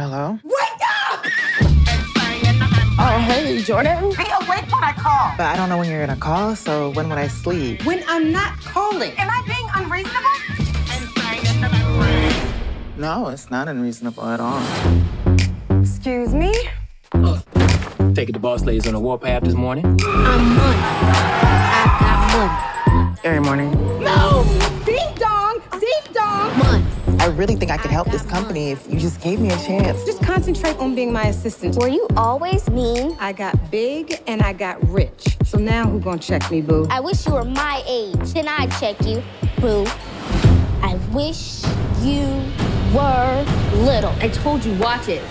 Hello? Wake up! Oh, hey, Jordan. Be awake when I call. But I don't know when you're gonna call, so when would I sleep? When I'm not calling. Am I being unreasonable? No, it's not unreasonable at all. Excuse me? Taking the boss ladies on a warpath this morning. I'm money. I got money. Every morning. Really think I could help this company if you just gave me a chance. Just concentrate on being my assistant. Were you always mean? I got big and I got rich. So now who gonna check me, boo? I wish you were my age. Then I'd check you, boo. I wish you were little. I told you, watch it.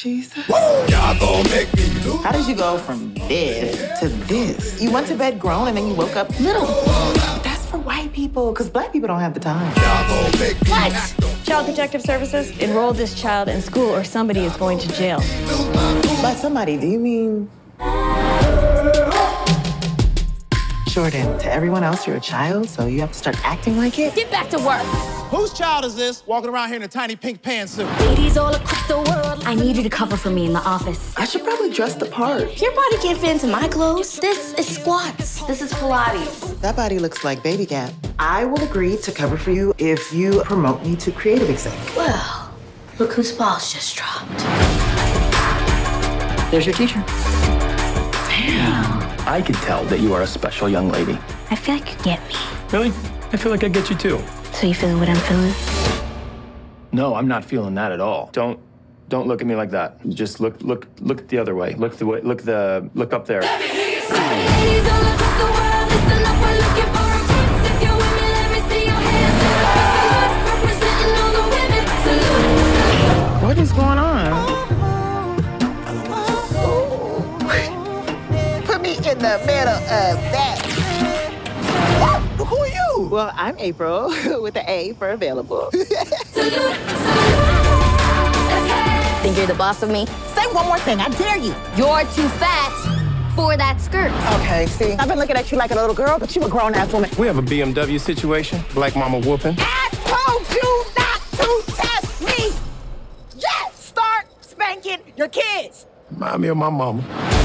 Jesus. Y'all gon' make me lose. How did you go from this to this? You went to bed grown and then you woke up little. That's for white people, because black people don't have the time. Y'all gon' make me act Child Protective Services, enroll this child in school or somebody is going to jail. By somebody, do you mean? Jordan, to everyone else, you're a child, so you have to start acting like it. Get back to work. Whose child is this walking around here in a tiny pink pantsuit? Ladies all across the world. I need you to cover for me in the office. I should probably dress the part. Your body can't fit into my clothes. This is squats. This is Pilates. That body looks like Baby Gap. I will agree to cover for you if you promote me to creative exec. Well, look whose balls just dropped. There's your teacher. I can tell that you are a special young lady. I feel like you get me. Really? I feel like I get you too. So you feeling what I'm feeling? No, I'm not feeling that at all. Don't don't look at me like that. Just look look look the other way. Look the way look the look up there. The middle of that. Who are you? Well, I'm April with the A for available. Think you're the boss of me? Say one more thing, I dare you. You're too fat for that skirt. okay, see, I've been looking at you like a little girl, but you a grown ass woman. We have a BMW situation. Black mama whooping. I told you not to test me. Yes, start spanking your kids. Remind me of my mama.